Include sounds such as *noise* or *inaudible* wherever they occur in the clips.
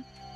Bye.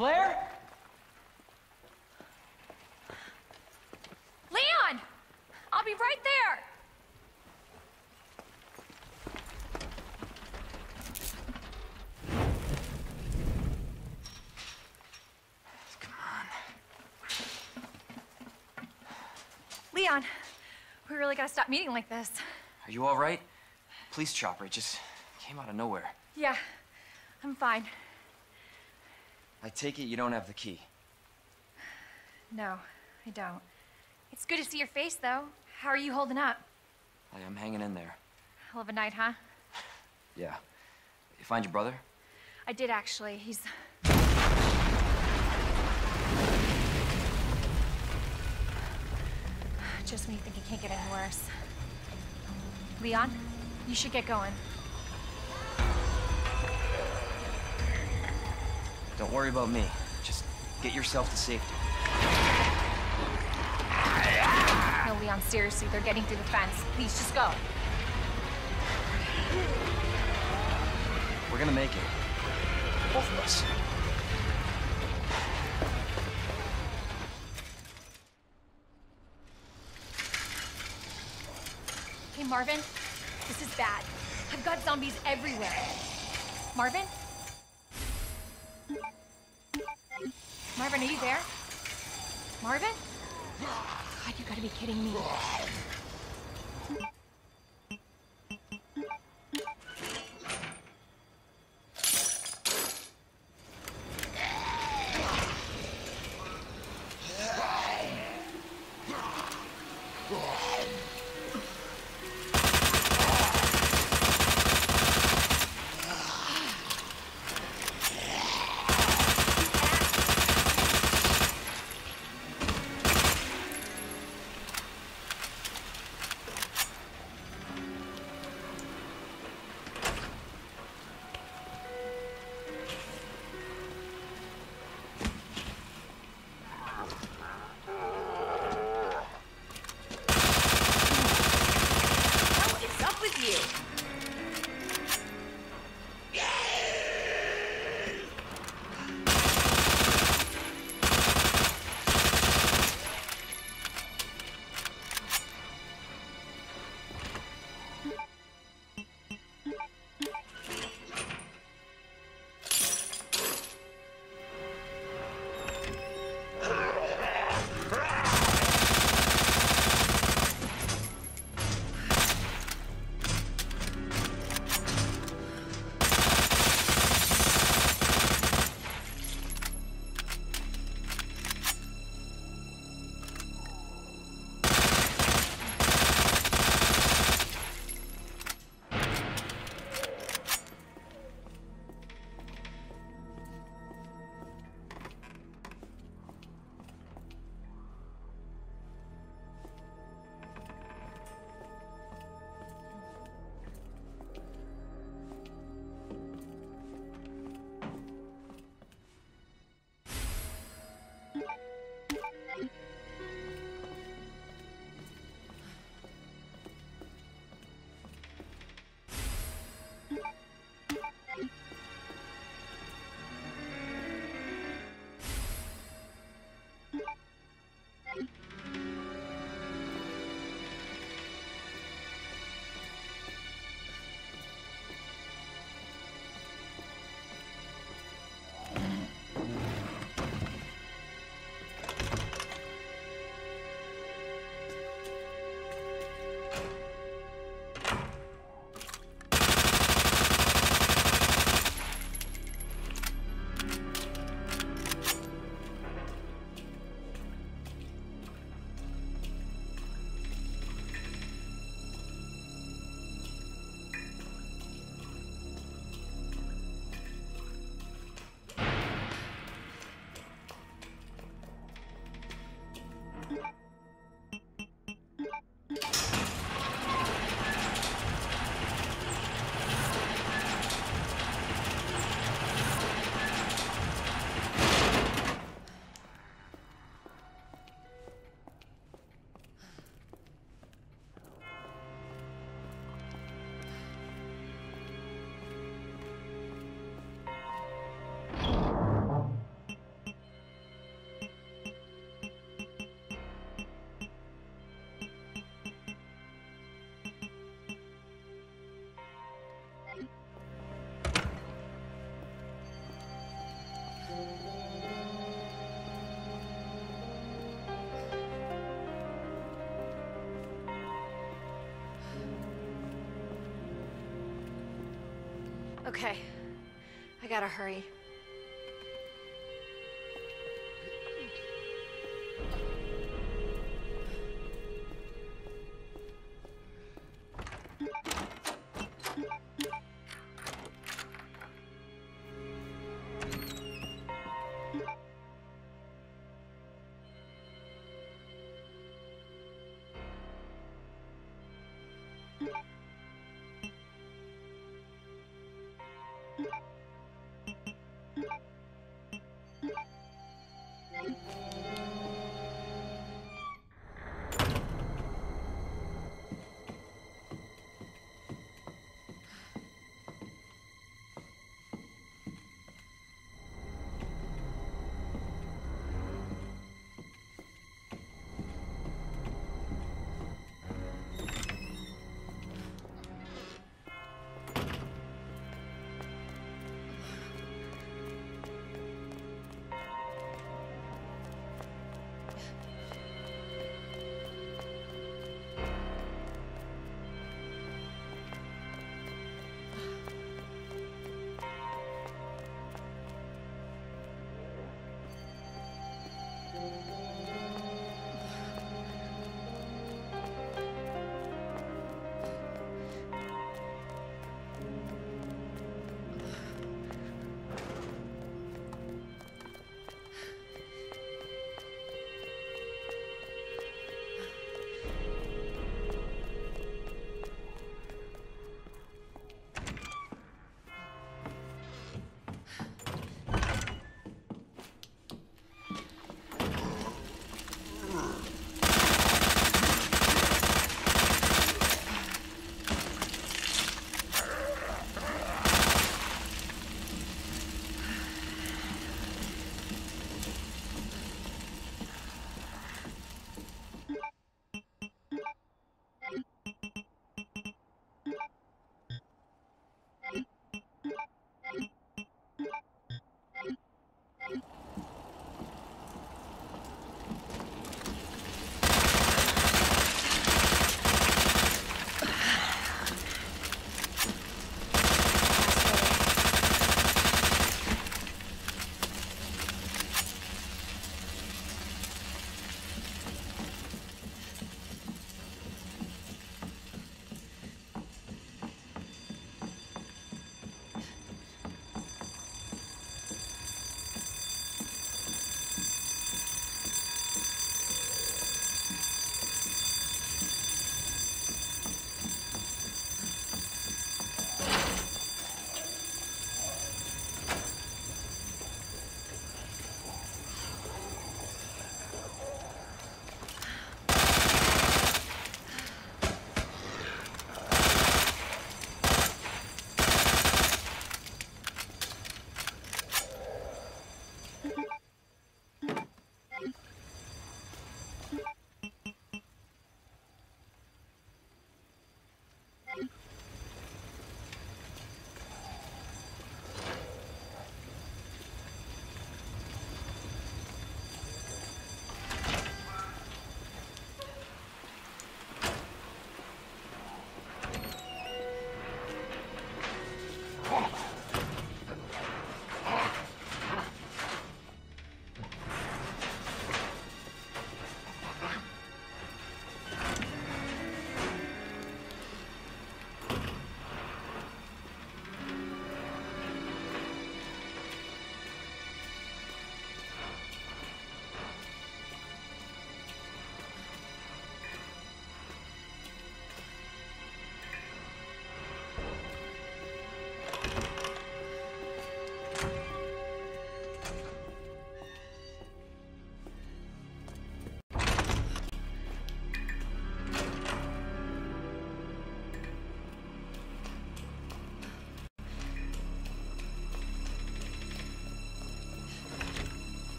Claire? Leon! I'll be right there! Come on. Leon, we really gotta stop meeting like this. Are you all right? Police chopper, it just came out of nowhere. Yeah, I'm fine. I take it you don't have the key. No, I don't. It's good to see your face, though. How are you holding up? I, I'm hanging in there. Hell of a night, huh? *sighs* Yeah. You find your brother? I did, actually. He's... *sighs* Just when you think it can't get any worse. Leon, you should get going. Don't worry about me. Just get yourself to safety. No, Leon, seriously, they're getting through the fence. Please, just go. We're gonna make it. Both of us. Hey, Marvin, this is bad. I've got zombies everywhere. Marvin? Marvin, are you there? Marvin? God, you gotta be kidding me. Okay. I gotta hurry.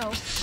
know.